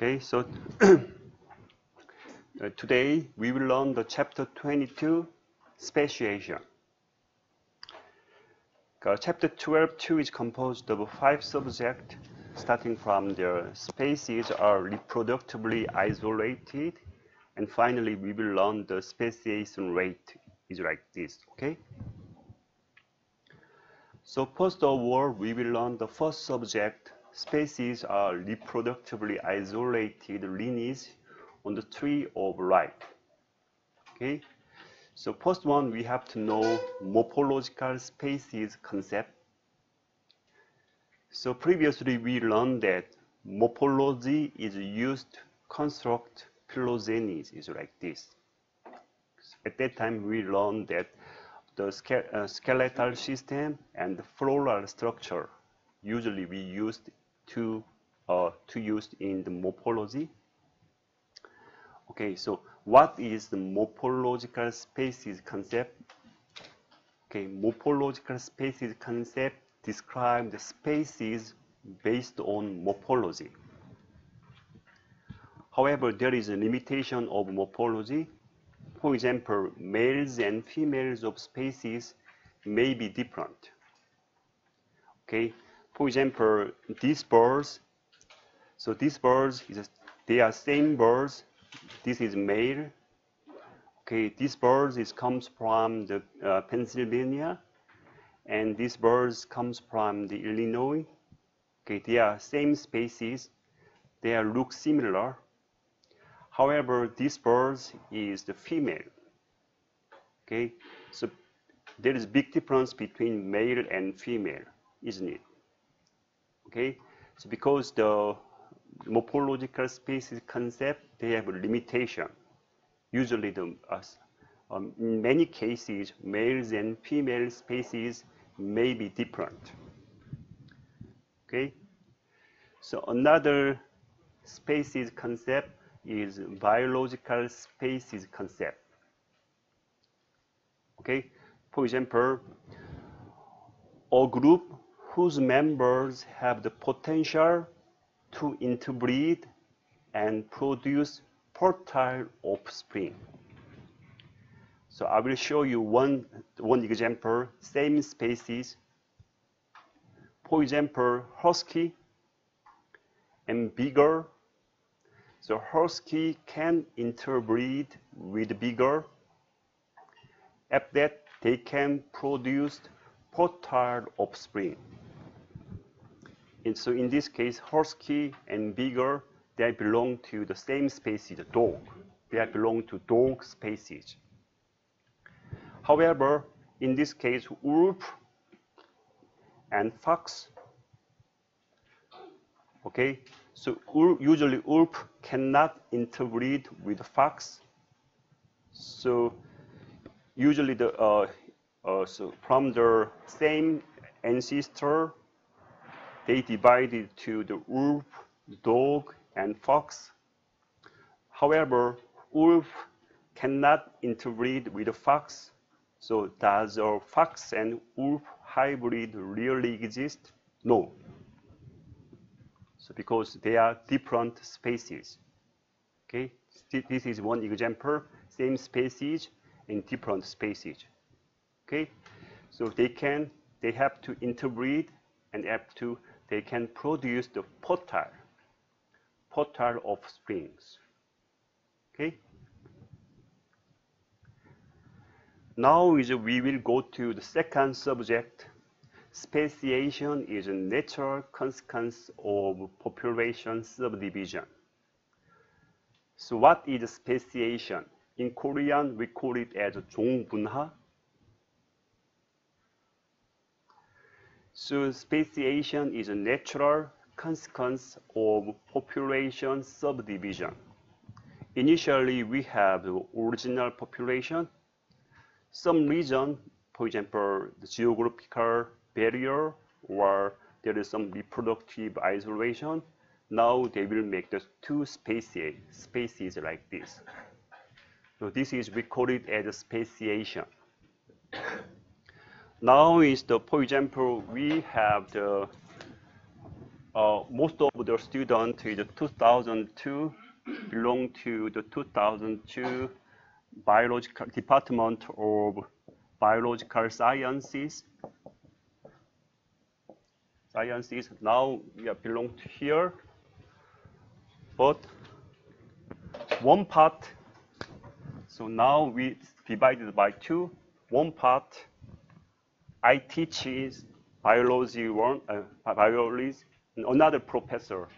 Okay, so uh, today we will learn the chapter 22, speciation. Uh, chapter 12.2 is composed of five subjects, starting from the species are reproductively isolated, and finally we will learn the speciation rate is like this, okay? So first of all, we will learn the first subject, species are reproductively isolated lineage on the tree of life. Okay, so first one we have to know morphological species concept. So previously we learned that morphology is used to construct phylogenies is like this. At that time we learned that the uh, skeletal system and the floral structure usually we used to uh, to use in the morphology. Okay, so what is the morphological species concept? Okay, morphological species concept describe the species based on morphology. However, there is a limitation of morphology for example, males and females of species may be different. Okay, for example, these birds, so these birds, is they are same birds. This is male. Okay, this birds is comes from the uh, Pennsylvania, and these birds comes from the Illinois. Okay, they are same species. They are look similar, However, this bird is the female. Okay, so there is big difference between male and female, isn't it? Okay, so because the morphological species concept, they have a limitation. Usually, the, uh, um, in many cases, males and female species may be different. Okay, so another species concept is biological species concept. Okay, for example, a group whose members have the potential to interbreed and produce fertile offspring. So I will show you one, one example, same species. For example, husky and beagle. so husky can interbreed with beagle. After that, they can produce fertile offspring. And so in this case, husky and beagle, they belong to the same species, dog. They belong to dog species. However, in this case, wolf and fox, okay, so usually wolf cannot interbreed with fox. So usually the uh, uh, so from the same ancestor, they divided to the wolf, dog, and fox. However, wolf cannot interbreed with fox. So does a fox and wolf hybrid really exist? No. So because they are different species. Okay, this is one example, same species in different species. Okay, so they can, they have to interbreed and have to, they can produce the fertile, fertile offsprings. Okay. Now is we will go to the second subject, Speciation is a natural consequence of population subdivision. So what is speciation? In Korean, we call it as 종분화. So speciation is a natural consequence of population subdivision. Initially, we have the original population. Some region, for example, the geographical barrier or there is some reproductive isolation, now they will make the two species, species like this. So this is recorded as a speciation. Now is the, for example, we have the uh, most of the students in 2002 belong to the 2002 biological department of biological sciences. Sciences now we belong to here, but one part. So now we divided by two. One part I teach is biology one, uh, biology. Another professor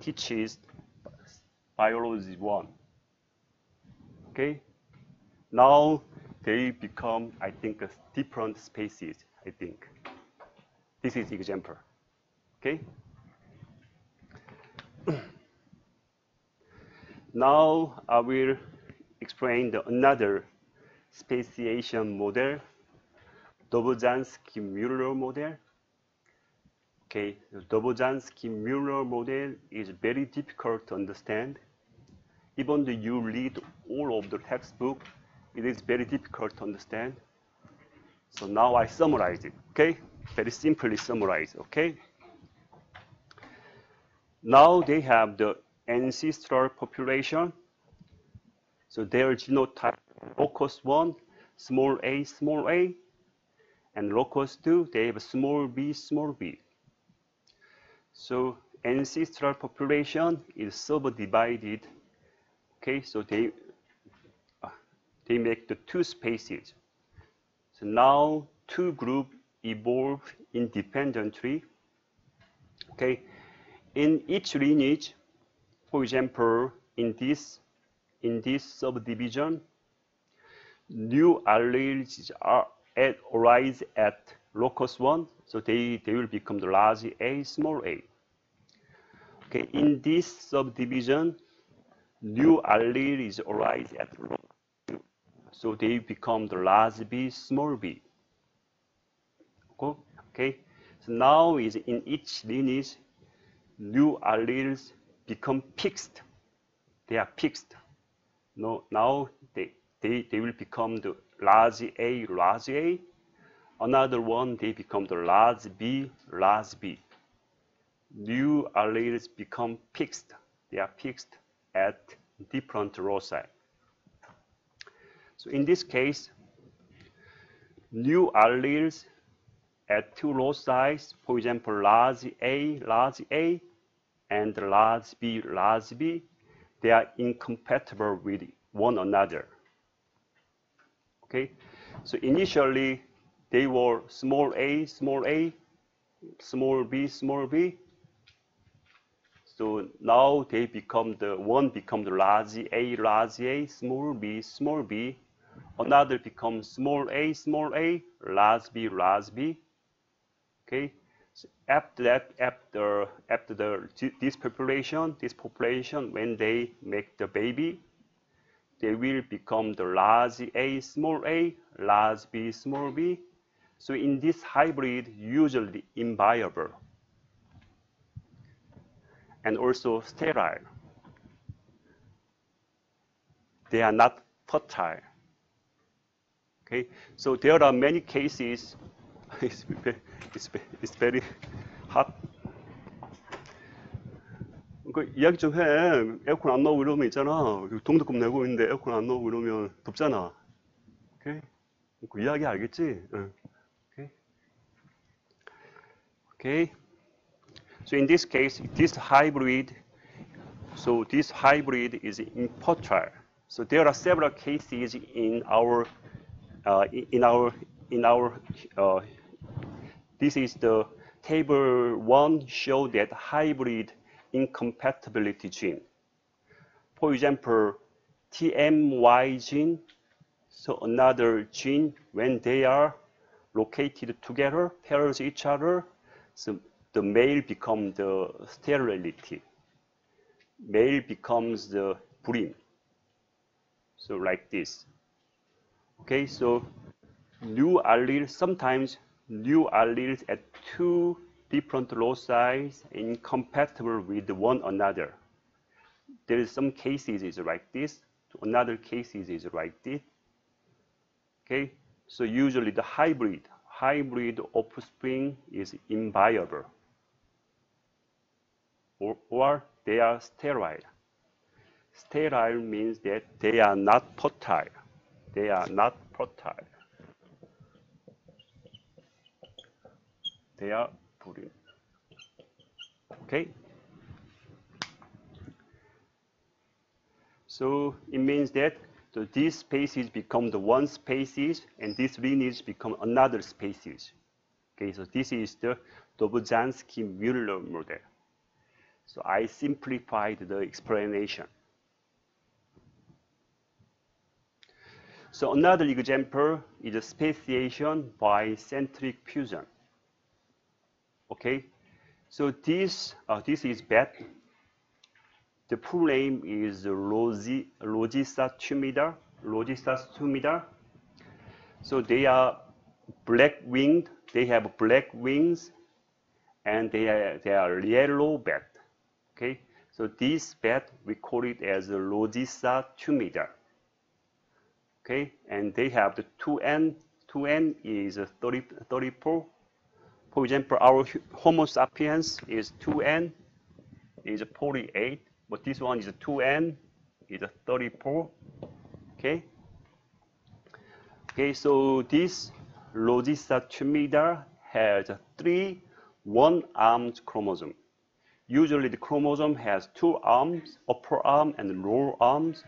teaches biology one. Okay. Now they become, I think, different species. I think this is example. Okay. now I will explain the another speciation model, Dobzhansky-Muller model. Okay, the Dobzhansky-Muller model is very difficult to understand. Even though you read all of the textbook, it is very difficult to understand. So now I summarize it, okay? Very simply summarize, okay? Now they have the ancestral population. So their genotype locus 1, small a, small a, and locus 2, they have a small b, small b. So ancestral population is subdivided. Okay, so they uh, they make the two species. So now two groups evolve independently. Okay, in each lineage, for example, in this in this subdivision, new alleles are at, arise at locus 1, so they, they will become the large a, small a. Okay, in this subdivision, new alleles arise at locus 2, so they become the large b, small b. Okay, so now is in each lineage, new alleles become fixed. They are fixed. No, now they, they, they will become the large A, large A. Another one, they become the large B, large B. New alleles become fixed. They are fixed at different loci. So in this case, new alleles at two loci, for example, large A, large A, and large B, large B, they are incompatible with one another. Okay, so initially they were small a, small a, small b, small b. So now they become the one becomes the large a, large a, small b, small b. Another becomes small a, small a, large b, large b. Okay. So after that, after after the this population, this population, when they make the baby, they will become the large a, small a, large b, small b. So in this hybrid, usually inviable and also sterile. They are not fertile. Okay, so there are many cases. it's, it's, it's very hot. 그 이야기 좀 해. 에어컨 안 나오고 이러면 있잖아. 동덕금 내고 있는데 에어컨 안 나오고 이러면 덥잖아. 오케이? 그 이야기 알겠지? 응. 오케이. 오케이. So in this case, this hybrid, so this hybrid is infertile. So there are several cases in our, uh, in our, in our, uh, this is the table one show that hybrid incompatibility gene. For example, TMY gene, so another gene, when they are located together, pairs each other, so the male becomes the sterility. Male becomes the bream. So like this. Okay, so new alleles, sometimes new alleles at two different loci incompatible with one another. There is some cases is like this, another cases is like this. Okay, so usually the hybrid, hybrid offspring is inviable. or, or they are sterile. Sterile means that they are not fertile. They are not fertile. They are purine. Okay? So it means that so these species become the one species and this lineage become another species. Okay, so this is the Dobzhansky-Müller model. So I simplified the explanation. So another example is a speciation by centric fusion. Okay, so this uh, this is bad. The full name is Logi, Rhogeessa tumida. Rhogeessa tumida. So they are black winged. They have black wings, and they are they are yellow bat. Okay, so this bat we call it as Rhogeessa tumida. Okay, and they have the 2n. 2n is 30, 34. For example, our Homo sapiens is 2n, is 48, but this one is 2n, is 34. Okay. Okay, so this Rhogeessa tumida has three one-armed chromosome. Usually the chromosome has two arms, upper arm and lower arms,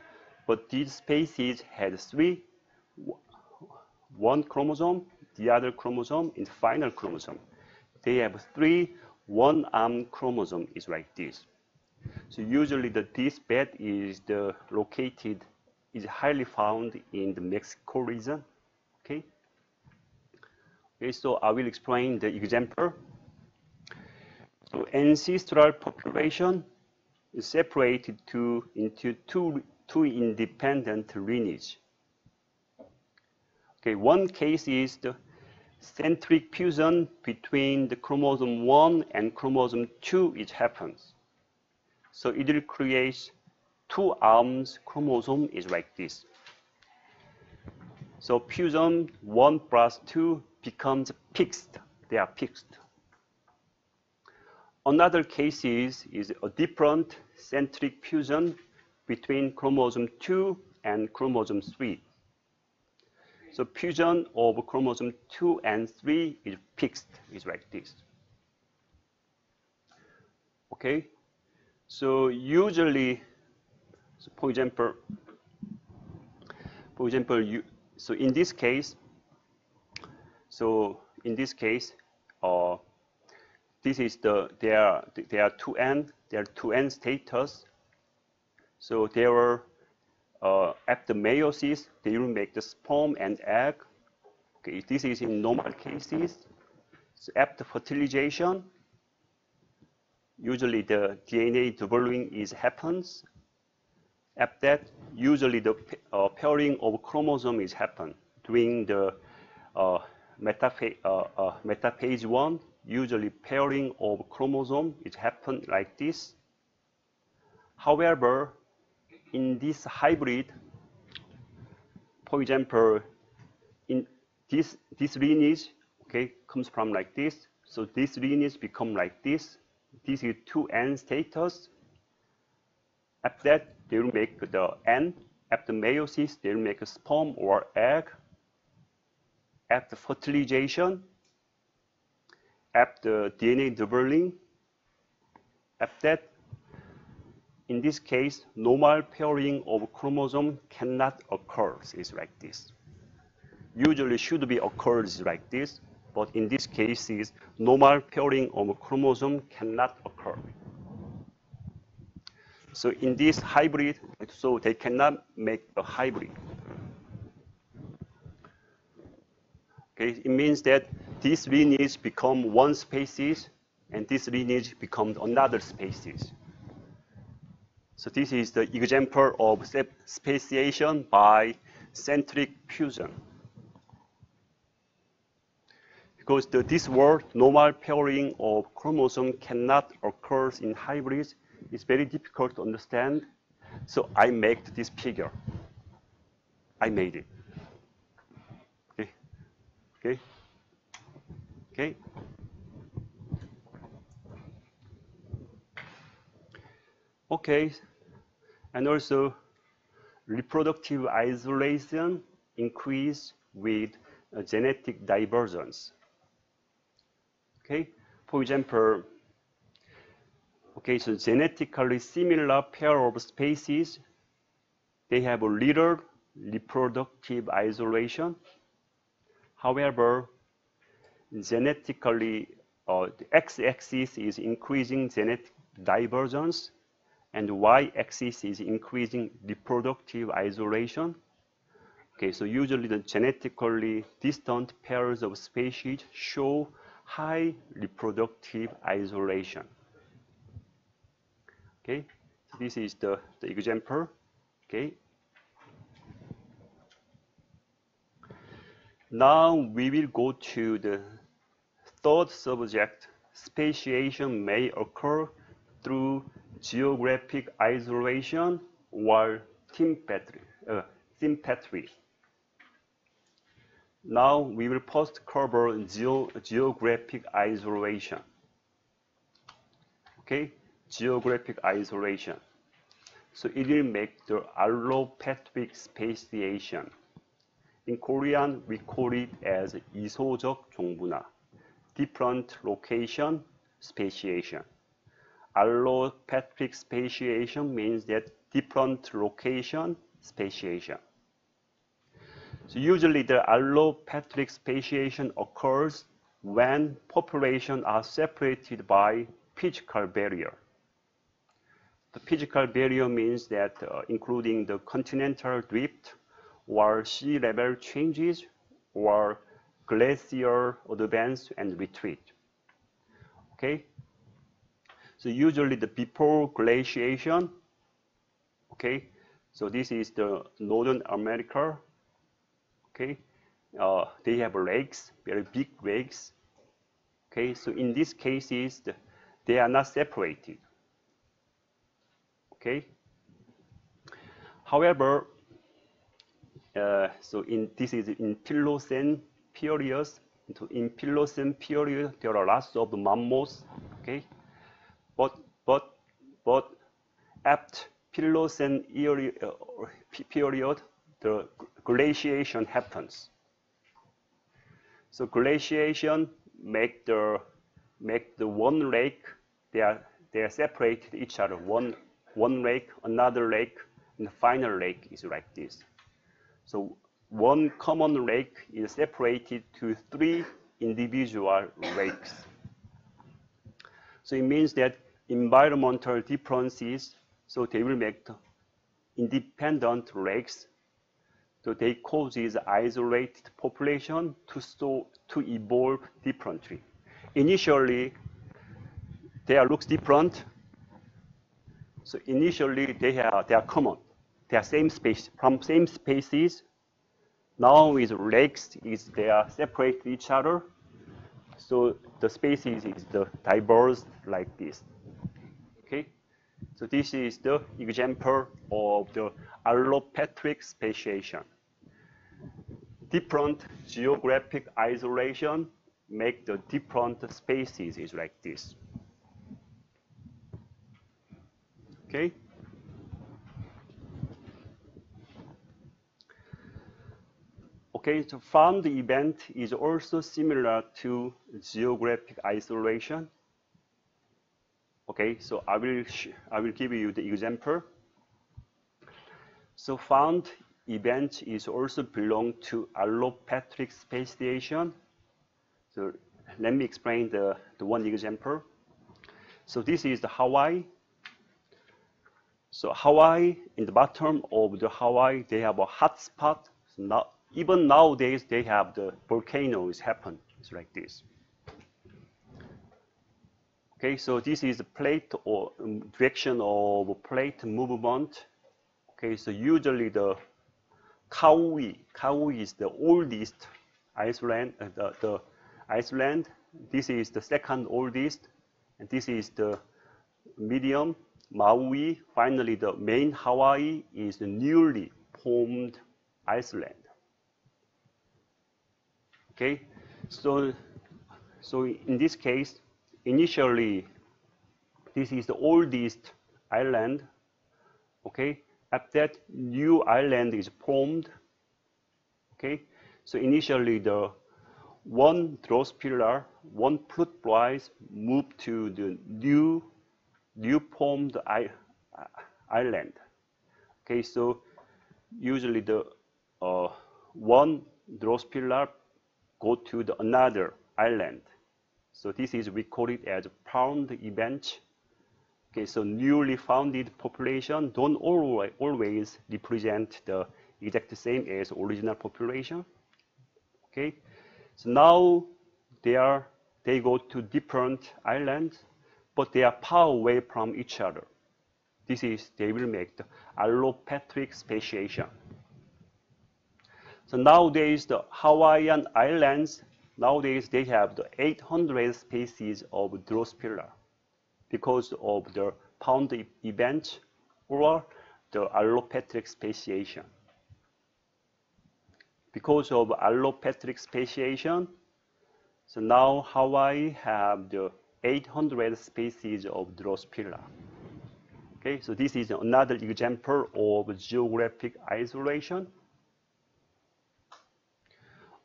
but these species had three, one chromosome, the other chromosome, and final chromosome. They have three one-arm chromosome is like this. So usually the this bed is the located is highly found in the Mexico region. Okay. Okay, so I will explain the example. So ancestral population is separated to into two two independent lineage. Okay, one case is the centric fusion between the chromosome 1 and chromosome 2 it happens. So it will create two arms chromosome is like this. So fusion 1 plus 2 becomes fixed. They are fixed. Another case is, is a different centric fusion between chromosome 2 and chromosome 3. So fusion of chromosome 2 and 3 is fixed, is like this. Okay, so usually, so for example, for example, you, so in this case, so in this case, uh, this is the, there there are two N, there are two N status. So there are uh, after meiosis, they will make the sperm and egg. Okay, this is in normal cases. So after fertilization, usually the DNA doubling is happens. After that, usually the uh, pairing of chromosome is happen during the uh, metaphase, uh, uh, metaphase one. Usually pairing of chromosome is happen like this. However, in this hybrid, for example, in this, this lineage, okay, comes from like this. So this lineage become like this. This is 2n status. After that, they will make the n. After meiosis, they will make a sperm or egg. After fertilization, after DNA doubling, after that, in this case, normal pairing of chromosome cannot occur, is like this. Usually should be occurs like this, but in this case, is normal pairing of chromosome cannot occur. So in this hybrid, so they cannot make a hybrid. Okay, it means that this lineage become one species, and this lineage becomes another species. So this is the example of speciation by centric fusion. Because the, this word, normal pairing of chromosome cannot occur in hybrids, it's very difficult to understand. So I made this figure. I made it. Okay. Okay. Okay. Okay, and also reproductive isolation increase with uh, genetic divergence. Okay, for example, okay, so genetically similar pair of species, they have a little reproductive isolation. However, genetically, uh, the x-axis is increasing genetic divergence, and y-axis is increasing reproductive isolation. Okay, so usually the genetically distant pairs of species show high reproductive isolation. Okay, so this is the, the example. Okay. Now we will go to the third subject. Speciation may occur through geographic isolation or sympatry. Uh, now we will first cover geographic isolation. Okay, geographic isolation. So it will make the allopatric speciation. In Korean, we call it as 이소적 종분화, different location speciation. Allopatric speciation means that different location speciation. So usually the allopatric speciation occurs when populations are separated by physical barrier. The physical barrier means that uh, including the continental drift or sea level changes or glacier advance and retreat. Okay? So usually the before glaciation, okay? So this is the Northern America, okay? Uh, they have lakes, very big lakes, okay? So in these cases, the, they are not separated, okay? However, uh, so in this is in Pliocene periods. In Pliocene period, there are lots of mammals. Okay, but but after Pliocene period, the glaciation happens. So glaciation make the make the one lake they are they are separated each other. One one lake, another lake, and the final lake is like this. So one common lake is separated to three individual lakes. So it means that environmental differences, so they will make independent lakes. So they causes isolated population to, so, to evolve differently. Initially, they are looks different. So initially, they are, they are common they are same space from same species. Now with lakes is they are separate each other. So the species is the diverse like this. Okay. So this is the example of the allopatric speciation. Different geographic isolation make the different species is like this. Okay. Okay, so found event is also similar to geographic isolation. Okay, so I will, I will give you the example. So found event is also belong to allopatric speciation. So let me explain the, the one example. So this is the Hawaii. So Hawaii, in the bottom of the Hawaii, they have a hot spot. So not even nowadays, they have the volcanoes happen. It's like this. Okay, so this is plate or um, direction of plate movement. Okay, so usually the Kauai, Kauai is the oldest Iceland, uh, the, the Iceland. This is the second oldest, and this is the medium Maui. Finally, the main Hawaii is the newly formed Iceland. Okay, so so in this case, initially, this is the oldest island. Okay, after that, new island is formed. Okay, so initially the one Drosophila, one fruit flies moved to the new, new formed island. Okay, so usually the uh, one Drosophila go to the another island. So this is recorded as found event. Okay, so newly founded population don't always, always represent the exact same as original population. Okay, so now they are they go to different islands, but they are far away from each other. This is they will make the allopatric speciation. So nowadays the Hawaiian Islands nowadays they have the 800 species of Drosophila because of the found event or the allopatric speciation. Because of allopatric speciation, so now Hawaii have the 800 species of Drosophila. Okay, so this is another example of geographic isolation.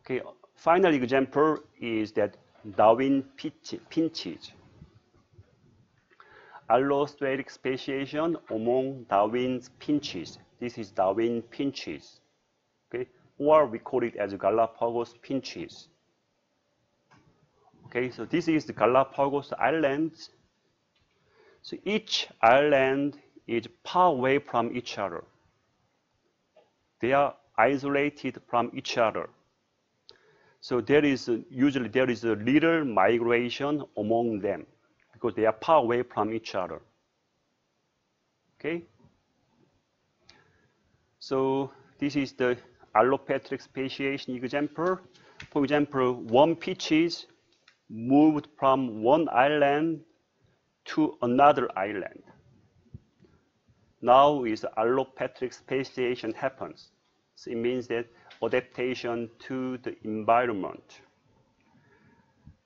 Okay, final example is that Darwin finches. Allopatric speciation among Darwin's finches. This is Darwin finches. Okay, or we call it as Galapagos finches. Okay, so this is the Galapagos Islands. So each island is far away from each other. They are isolated from each other. So there is usually there is a little migration among them because they are far away from each other. Okay. So this is the allopatric speciation example. For example, one peaches moved from one island to another island. Now is allopatric speciation happens. So it means that adaptation to the environment.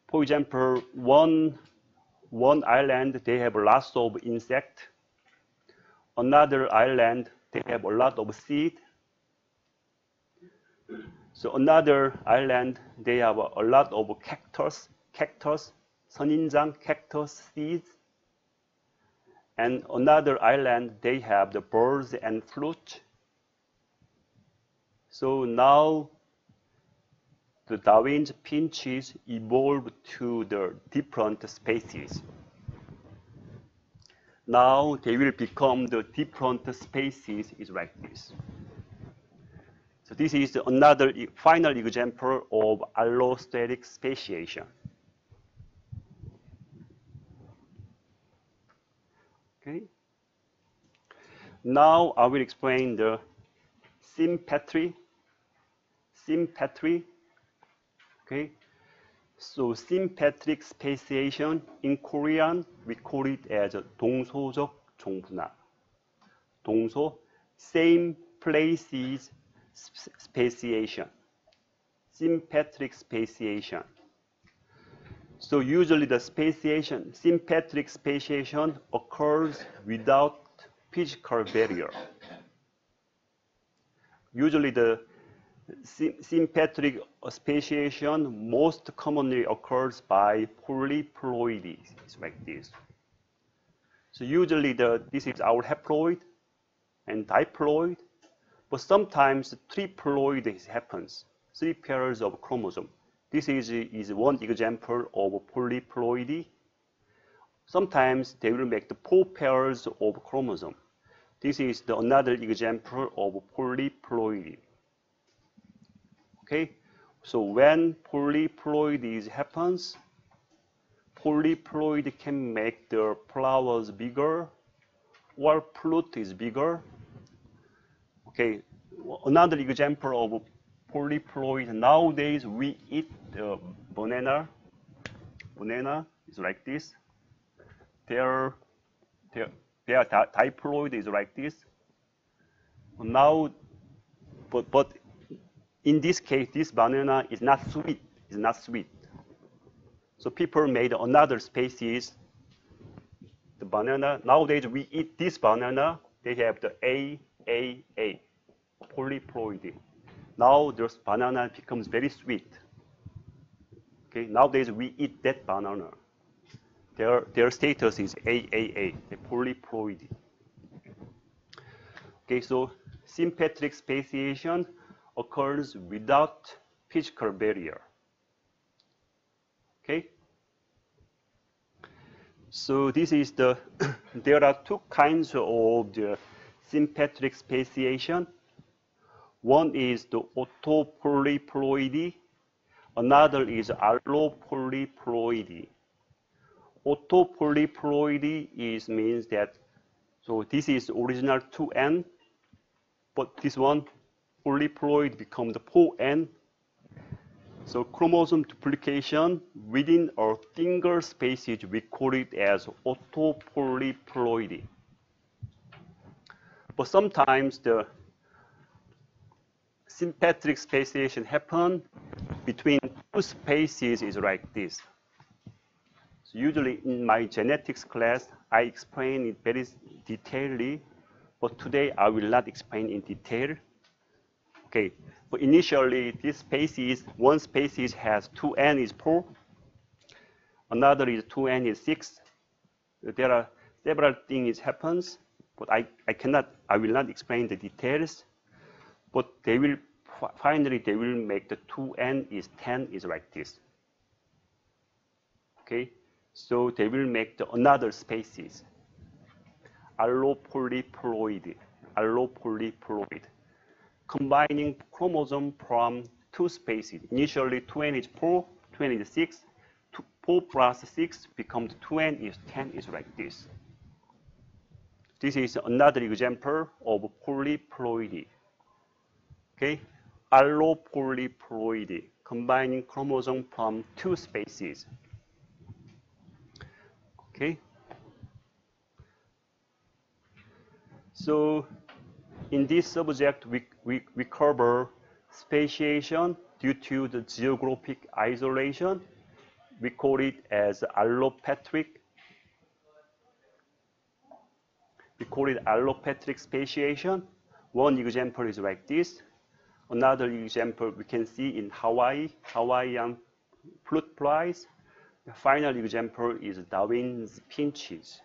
For example, one, one island, they have lots of insect. Another island, they have a lot of seed. So another island, they have a lot of cactus, cactus, 선인장 cactus seeds. And another island, they have the birds and fruit. So now the Darwin's finches evolved to the different species. Now they will become the different species is like this. So this is another final example of allopatric speciation. Okay. Now I will explain the sympatry sympatry. Okay, so sympatric speciation in Korean we call it as 동소적 종분화. 동소 same places speciation. Sympatric speciation. So usually the speciation, sympatric speciation occurs without physical barrier. Usually the sympatric speciation most commonly occurs by polyploidies like this. So usually the, this is our haploid and diploid, but sometimes triploid happens, three pairs of chromosome. This is, is one example of polyploidy. Sometimes they will make the four pairs of chromosome. This is the another example of polyploidy. Okay, so when polyploidy happens, polyploid can make the flowers bigger or fruit is bigger. Okay, another example of polyploid. Nowadays we eat the banana. Banana is like this. Their their their diploid is like this. Now, but but in this case, this banana is not sweet. It's not sweet. So people made another species the banana. Nowadays, we eat this banana. They have the AAA, polyploidy. Now, this banana becomes very sweet. Okay, nowadays, we eat that banana. Their, their status is AAA, the polyploidy. Okay, so sympatric speciation occurs without physical barrier. Okay? So this is the, there are two kinds of the sympatric speciation. One is the autopolyploidy, another is allopolyploidy. Autopolyploidy is means that, so this is original 2n, but this one polyploid becomes the 4n so chromosome duplication within a single species, we call it as autopolyploidy. But sometimes the sympatric speciation happen between two species is like this. So usually in my genetics class, I explain it very detailedly, but today I will not explain in detail. Okay, but initially, this species, one species has 2n is 4, another is 2n is 6. There are several things happens, but I, I cannot, I will not explain the details. But they will, finally, they will make the 2n is 10 is like this. Okay, so they will make the another species, allopolyploid, allopolyploid combining chromosome from two species. Initially, 2n is 4, 2n is 6. 4 plus 6 becomes 2n is 10 is like this. This is another example of polyploidy. Okay, allopolyploidy, combining chromosome from two species. Okay. So in this subject, we, we, we cover speciation due to the geographic isolation. We call it as allopatric. We call it allopatric speciation. One example is like this. Another example we can see in Hawaii, Hawaiian fruit flies. The final example is Darwin's finches.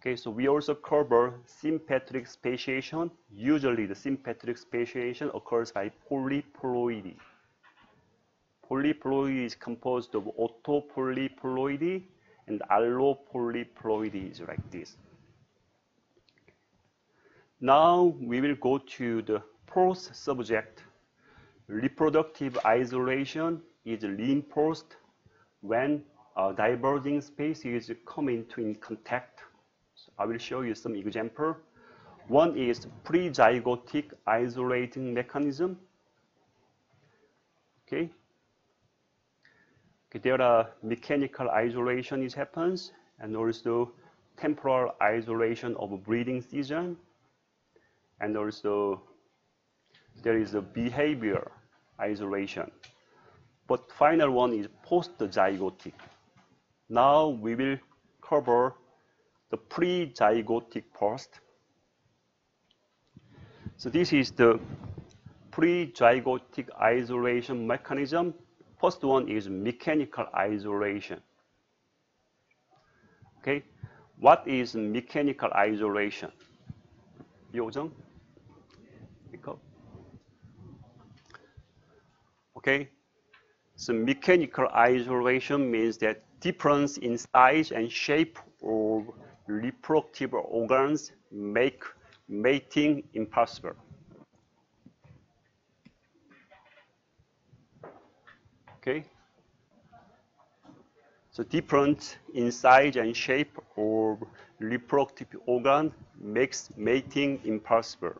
Okay, so we also cover sympatric speciation. Usually the sympatric speciation occurs by polyploidy. Polyploidy is composed of autopolyploidy and allopolyploidy is like this. Now we will go to the post subject. Reproductive isolation is reinforced when a diverging species come into in contact I will show you some example. One is pre-zygotic isolating mechanism. Okay. okay. There are mechanical isolation is happens and also temporal isolation of breeding season. And also there is a behavior isolation. But final one is post-zygotic. Now we will cover the pre-zygotic post. So this is the pre-zygotic isolation mechanism. First one is mechanical isolation. Okay, what is mechanical isolation? 요정? Okay, so mechanical isolation means that difference in size and shape of reproductive organs make mating impossible. Okay? So different in size and shape of reproductive organ makes mating impossible.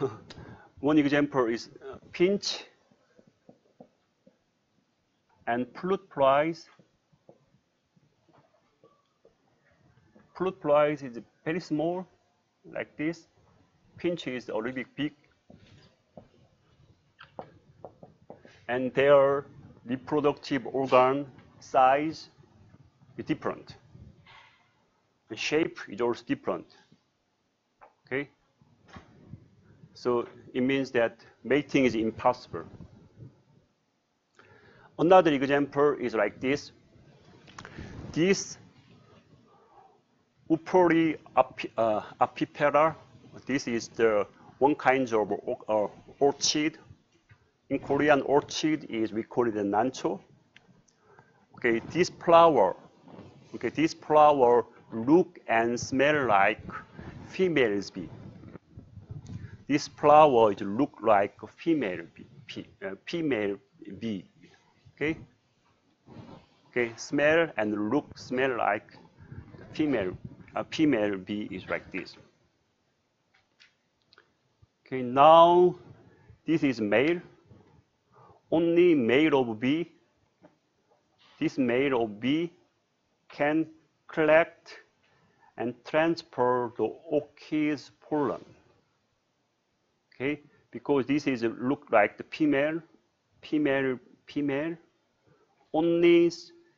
One example is uh, pinch and fruit flies. Fruit flies is very small, like this. Pinch is a little bit big. And their reproductive organ size is different. The shape is also different. Okay? So it means that mating is impossible. Another example is like this. This Ophrys uh, apifera, this is the one kind of uh, orchid. In Korean, orchid is we call it a nancho. Okay, this flower, okay, this flower look and smell like female's bee. This flower it look like a female bee, uh, female bee. Okay. Okay, smell and look smell like female. A female bee is like this. Okay, now this is male. Only male of bee. This male of bee can collect and transfer the orchid's pollen. Okay, because this is look like the female, female, female. Only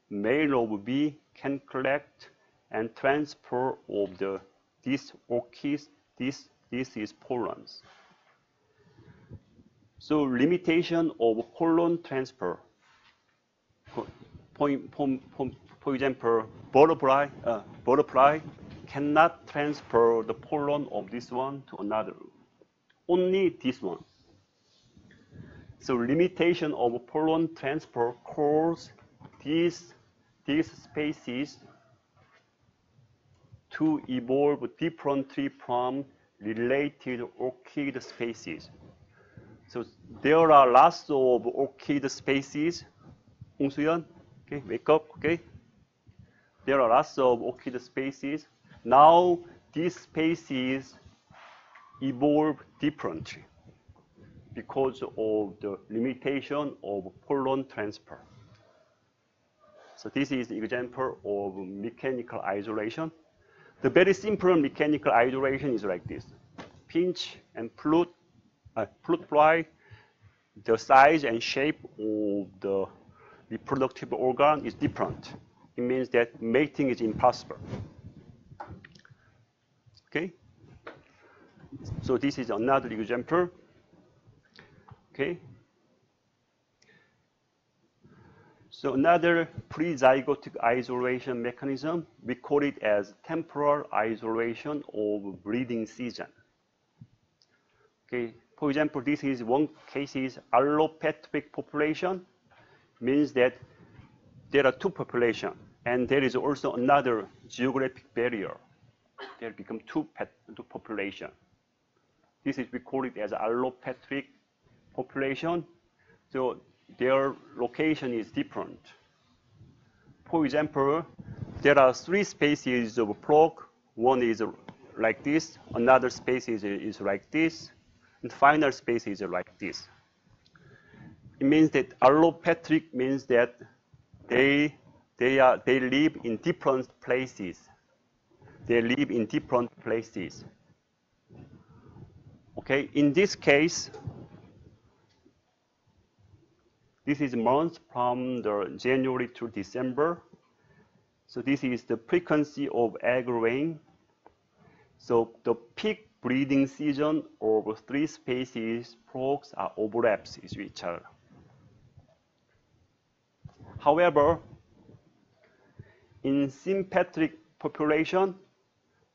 male of bee can collect and transfer of the this orchids, this this is pollens. So limitation of pollen transfer. For example, butterfly, uh, butterfly cannot transfer the pollen of this one to another. Only this one. So limitation of pollen transfer cause these, these species to evolve differently from related orchid species. So there are lots of orchid species. Ong okay, wake up, okay? There are lots of orchid species. Now these species evolve differently because of the limitation of pollen transfer. So this is example of mechanical isolation. The very simple mechanical isolation is like this. Pinch and flute, uh, fruit fly, the size and shape of the reproductive organ is different. It means that mating is impossible. Okay? So this is another example. Okay? So another pre-zygotic isolation mechanism, we call it as temporal isolation of breeding season. Okay, for example, this is one case is allopatric population, means that there are two population, and there is also another geographic barrier. There become two, two population. This is we call it as allopatric population. So their location is different. For example, there are three species of frog. One is like this, another species is like this, and final species is like this. It means that allopatric means that they, they, are, they live in different places. They live in different places. Okay, in this case, this is months from the January to December. So this is the frequency of egg laying. So the peak breeding season of three species frogs are overlaps with each other. However, in sympatric population,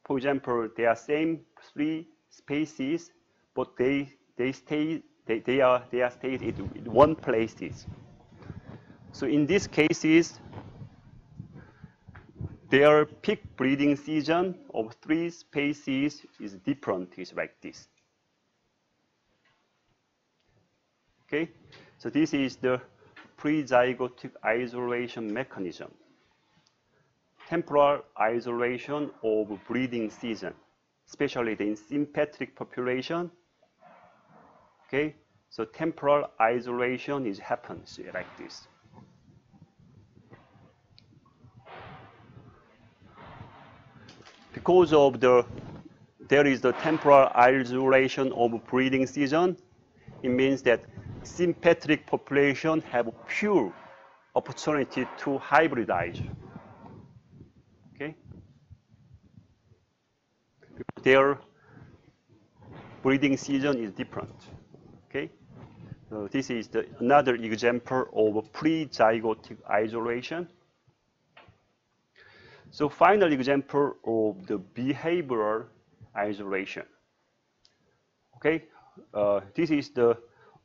for example, there are same three species, but they, they stay they, they are they are stayed in one places. So in these cases, their peak breeding season of three species is different, is like this. Okay, so this is the pre-zygotic isolation mechanism. Temporal isolation of breeding season, especially the sympatric population Okay, so temporal isolation is happens like this. Because of the there is the temporal isolation of breeding season. It means that sympatric population have pure opportunity to hybridize. Okay? Their breeding season is different. Okay? So this is the, another example of pre-zygotic isolation. So final example of the behavioral isolation. Okay, uh, this is the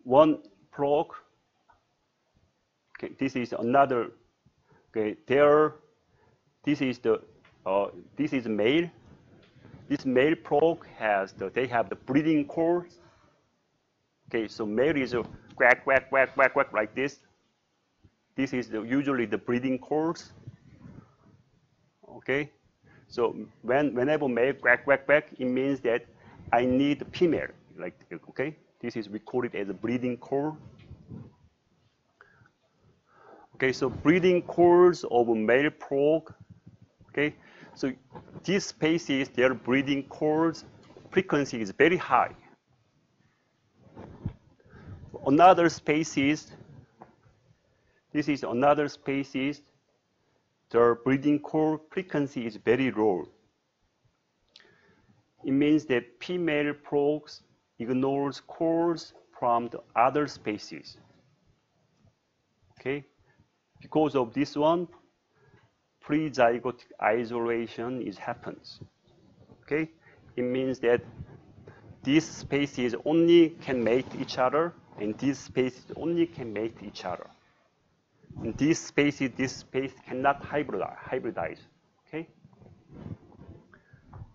one frog. Okay, this is another. Okay, there. This is the. Uh, this is male. This male frog has the. They have the breeding cord. Okay, so male is a quack quack quack quack quack like this. This is the, usually the breeding cords. Okay, so when whenever male quack quack quack, it means that I need a female. Like okay, this is recorded as a breeding call. Okay, so breeding calls of male frog. Okay, so these species, their breeding calls frequency is very high. Another species, this is another species their breeding call frequency is very low. It means that female frogs ignores calls from the other species. Okay, because of this one, pre-zygotic isolation is happens. Okay, it means that these species only can mate each other, and these species only can mate each other. In this space, this space cannot hybridize. Okay.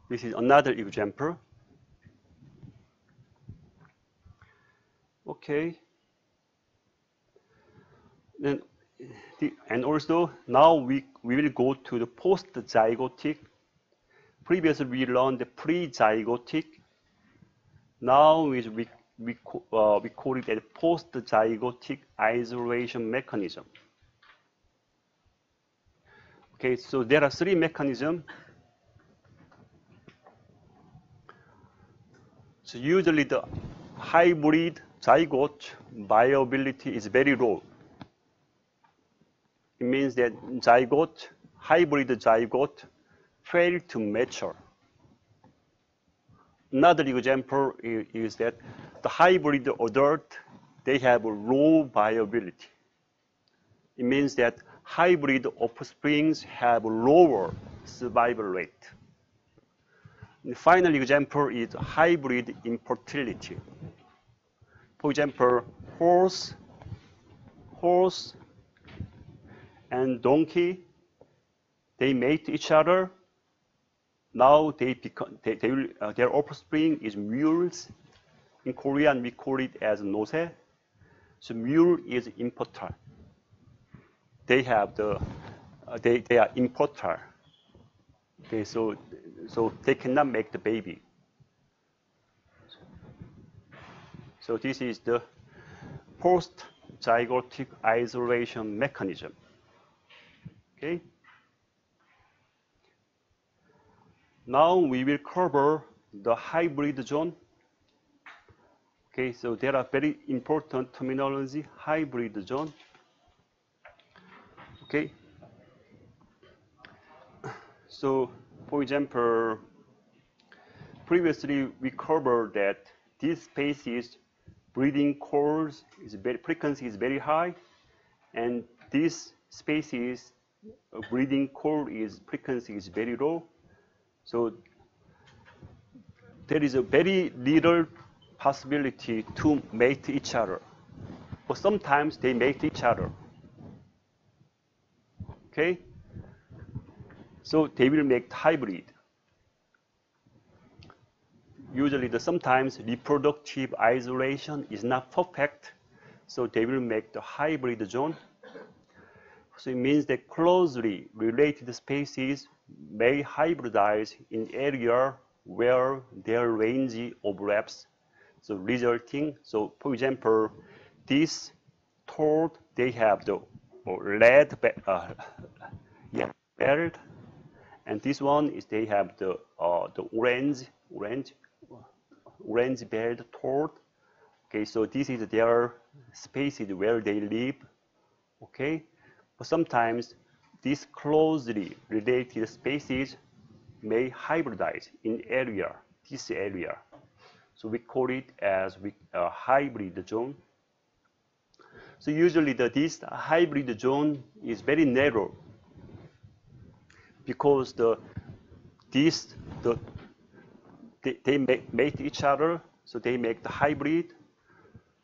This is another example. Okay. Then, the, and also now we we will go to the post-zygotic. Previously we learned the pre-zygotic. Now we we we, uh, we call it a post-zygotic isolation mechanism. Okay, so there are three mechanisms. So usually the hybrid zygote viability is very low. It means that zygote, hybrid zygote fail to mature. Another example is, is that the hybrid adult, they have low viability. It means that hybrid offsprings have lower survival rate. The final example is hybrid infertility. For example, horse, horse and donkey, they mate each other. Now they become, they, they uh, their offspring is mules. In Korean, we call it as nose. So mule is infertile they have the, uh, they, they are infertile. Okay, so, so they cannot make the baby. So this is the post-zygotic isolation mechanism. Okay. Now we will cover the hybrid zone. Okay, so there are very important terminology, hybrid zone. Okay. So, for example, previously we covered that this species breeding calls is very, frequency is very high, and this species breeding call is frequency is very low. So there is a very little possibility to mate each other. But sometimes they mate each other. Okay? So they will make hybrid. Usually, the sometimes reproductive isolation is not perfect, so they will make the hybrid zone. So it means that closely related species may hybridize in area where their range overlaps. So resulting, so for example, this toad, they have the red uh, yeah, belt, and this one is they have the uh, the orange orange, orange belt toad. Okay, so this is their spaces where they live. Okay, but sometimes these closely related species may hybridize in area, this area. So we call it as a hybrid zone. So usually the, this hybrid zone is very narrow because the this the they, they make, mate each other, so they make the hybrid.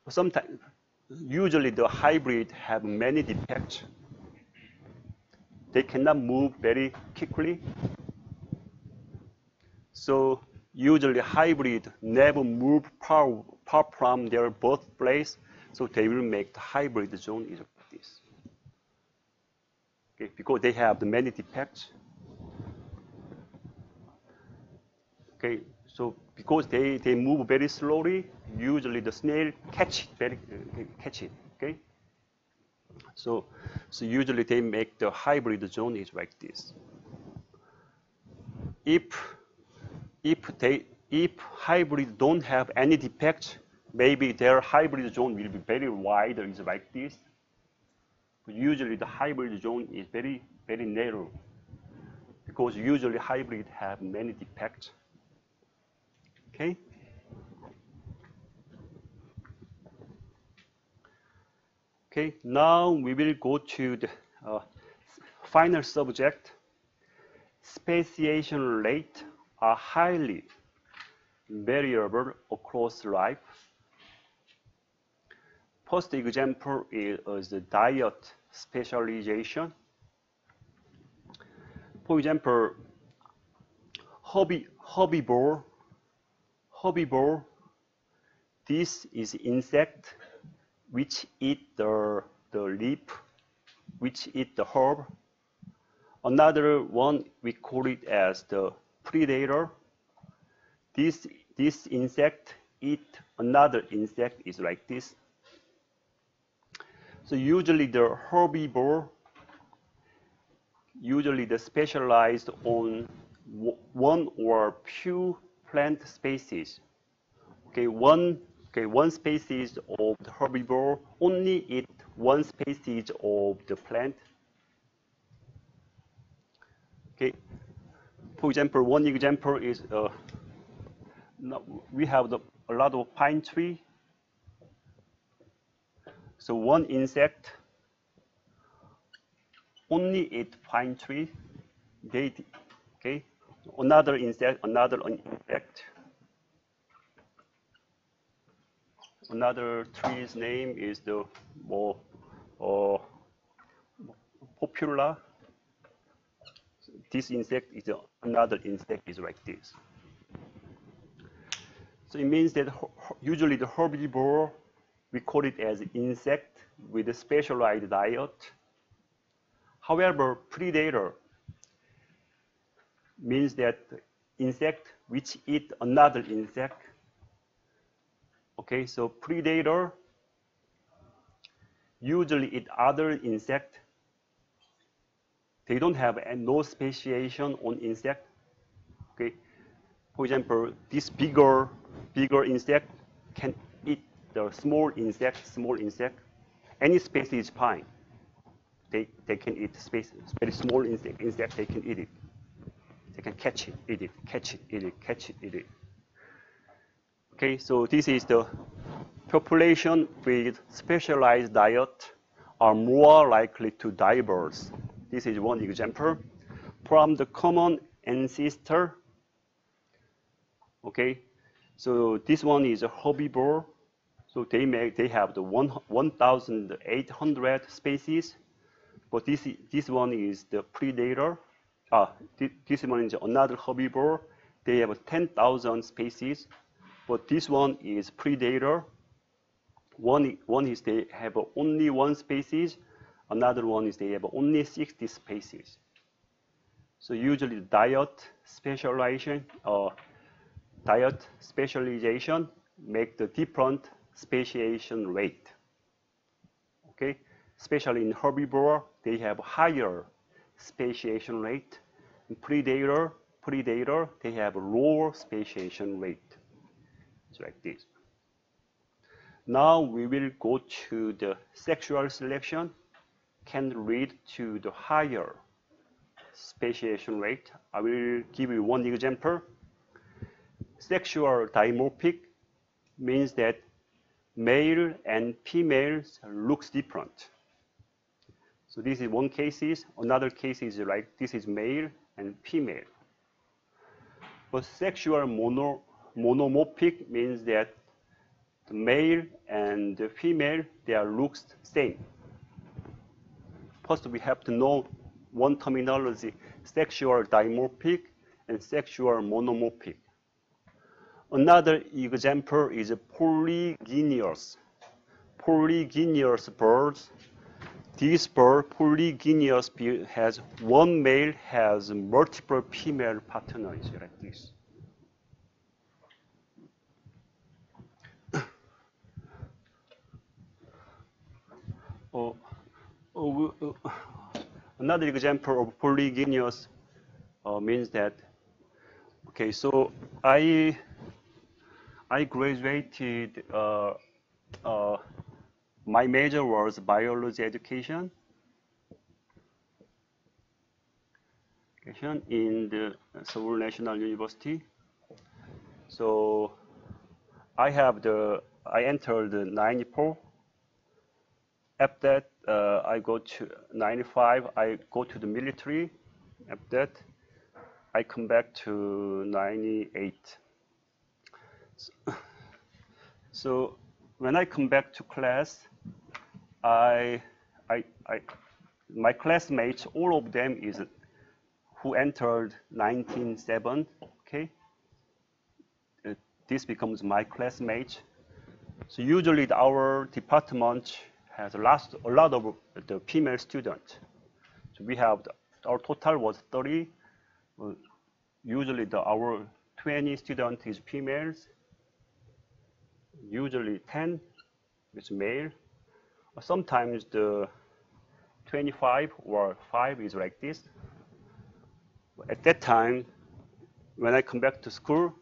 Sometimes, usually the hybrid have many defects. They cannot move very quickly. So usually hybrid never move far, far from their birthplace, so they will make the hybrid zone is like this. Okay, because they have the many defects. Okay, so because they, they move very slowly, usually the snail catch it, very, uh, catch it? So, so usually they make the hybrid zone is like this. If, if, they, if hybrid don't have any defect, maybe their hybrid zone will be very wide, is like this. But usually the hybrid zone is very, very narrow because usually hybrid have many defects. Okay? Okay, now we will go to the uh, final subject. Speciation rate are highly variable across life. First example is, the diet specialization. For example, hobby, herbivore herbivore. This is insect which eat the, the leaf, which eat the herb. Another one, we call it as the predator. This, this insect eat another insect is like this. So usually the herbivore, usually the specialized on one or few plant species. Okay, one okay one species of the herbivore only eat one species of the plant. Okay, for example, one example is uh, we have the, a lot of pine tree. So one insect only eat pine tree. They okay another insect, another insect. Another tree's name is the more uh, popular. This insect is another insect is like this. So it means that usually the herbivore, we call it as insect with a specialized diet. However, predator means that insect which eat another insect. Okay, so predator usually eat other insect. They don't have no speciation on insect. Okay, for example, this bigger bigger insect can eat the small insect, small insect. Any species is fine. They they can eat space very small insect insect they can eat it. They can catch it, eat it, catch it, eat it, catch it, eat it. Okay, so this is the population with specialized diet are more likely to diverse. This is one example. From the common ancestor, okay, so this one is a herbivore. So they make they have the one 1,800 species, but this this one is the predator uh, this one is another herbivore. They have 10,000 species, but this one is predator. One, one is they have only one species. Another one is they have only 60 species. So usually diet specialization or diet specialization make the different speciation rate. Okay, especially in herbivore, they have higher speciation rate. In predator, predator, they have lower speciation rate. It's like this. Now we will go to the sexual selection can lead to the higher speciation rate. I will give you one example. Sexual dimorphic means that male and females looks different. So this is one case. Is another case is like this is male and female. But sexual mono, monomorphic means that the male and the female, their looks same. First, we have to know one terminology, sexual dimorphic and sexual monomorphic. Another example is polygynous. Polygynous birds. This bird, polygynous, has one male has multiple female partners like this. Another example of polygynous uh, means that okay so i i graduated uh, uh, my major was biology education in the Seoul National University. So I have the I entered the 94 after that, uh, I go to 95, I go to the military. After that, I come back to 98. So, so when I come back to class, I, I, I, my classmates, all of them is who entered 1907, okay? Uh, this becomes my classmate. So usually our department has a lot, a lot of the female students. So we have, the, our total was 30. Uh, usually the, our 20 students is females. Usually 10 is male. Sometimes the 25 or 5 is like this. At that time, when I come back to school,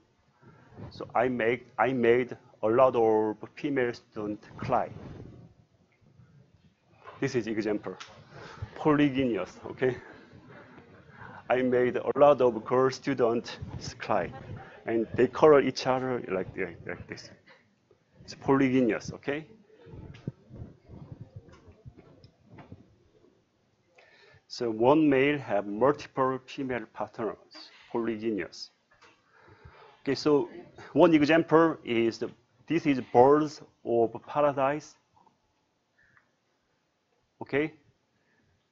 so I make I made a lot of female students cry. This is example. Polygynous, okay? I made a lot of girl students cry. And they color each other like, like this. It's polygynous, okay? So one male have multiple female partners, polygynous. Okay, so one example is the, this is birds of paradise. Okay?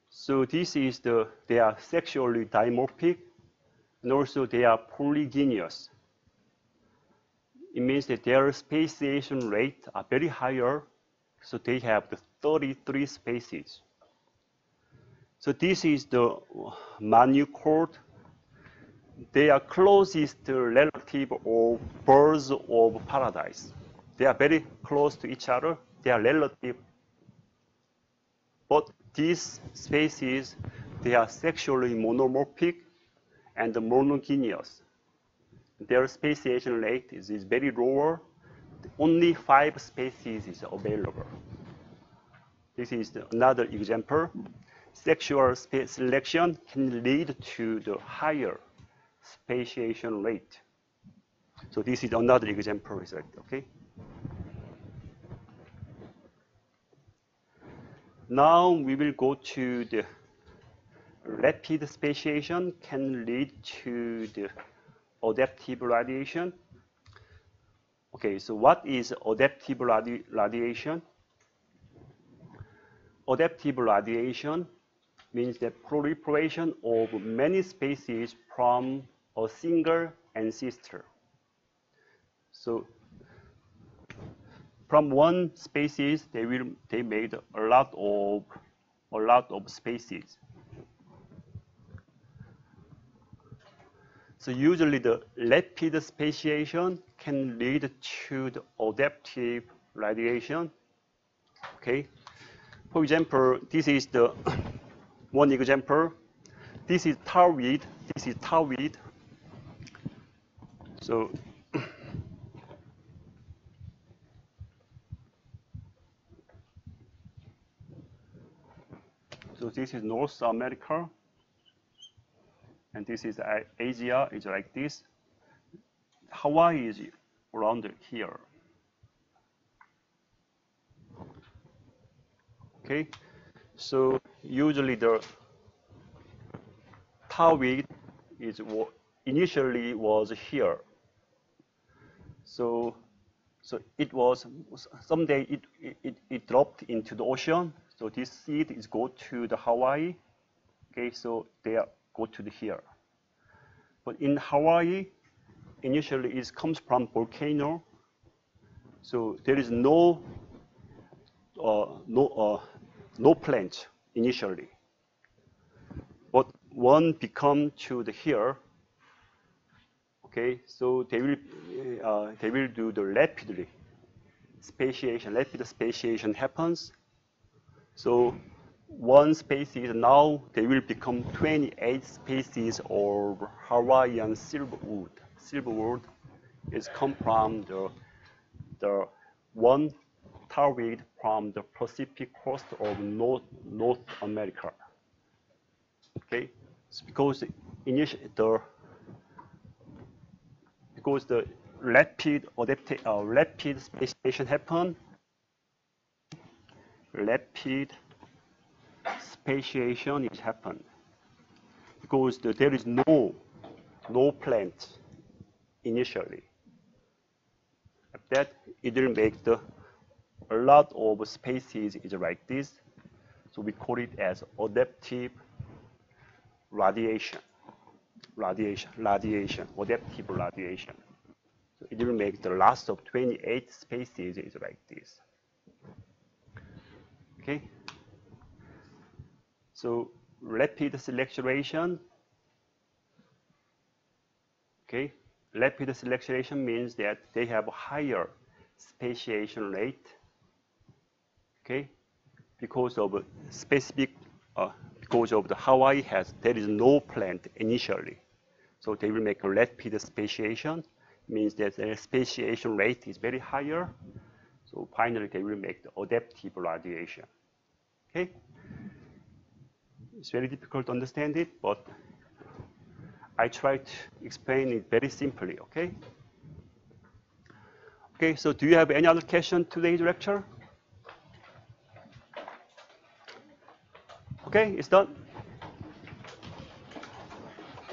So this is the, they are sexually dimorphic and also they are polygynous. It means that their speciation rate are very higher, so they have the 33 species. So this is the manucode. They are closest relative of birds of paradise. They are very close to each other. They are relative but these species, they are sexually monomorphic and monogynous. Their speciation rate is, is very lower. Only five species is available. This is the, another example. Sexual selection can lead to the higher speciation rate. So this is another example okay? Now we will go to the rapid speciation can lead to the adaptive radiation. Okay, so what is adaptive radi radiation? Adaptive radiation means the proliferation of many species from a single ancestor. So from one species, they will they made a lot of a lot of species. So usually the rapid speciation can lead to the adaptive radiation. Okay. For example, this is the one example. This is tarweed. This is tarweed. So So this is North America, and this is Asia. It's like this. Hawaii is around here. Okay, so usually the weight is initially was here. So, so it was someday it, it, it dropped into the ocean. So this seed is go to the Hawaii. Okay, so they go to the here. But in Hawaii, initially it comes from volcano. So there is no uh, no uh, no plant initially. But one become to the here. Okay, so they will uh, they will do the rapidly speciation, rapid speciation happens. So one species now they will become 28 species of Hawaiian silversword. Silversword is come from the the one tarweed from the Pacific coast of North, North America. Okay, it's because initially the because the rapid adaptation, uh, rapid speciation happen, rapid speciation is happen because the, there is no no plant initially. That it will make the a lot of species is like this. So we call it as adaptive radiation. Radiation, radiation, adaptive radiation. So it will make the last of 28 species is like this. Okay. So rapid selectivation. Okay. Rapid selectivation means that they have a higher speciation rate okay? Because of specific, uh, because of the Hawaii has, there is no plant initially. So they will make a rapid speciation, means that their speciation rate is very higher. So finally they will make the adaptive radiation, okay? It's very difficult to understand it, but I try to explain it very simply, okay? Okay, so do you have any other question today's lecture? Okay, it's done.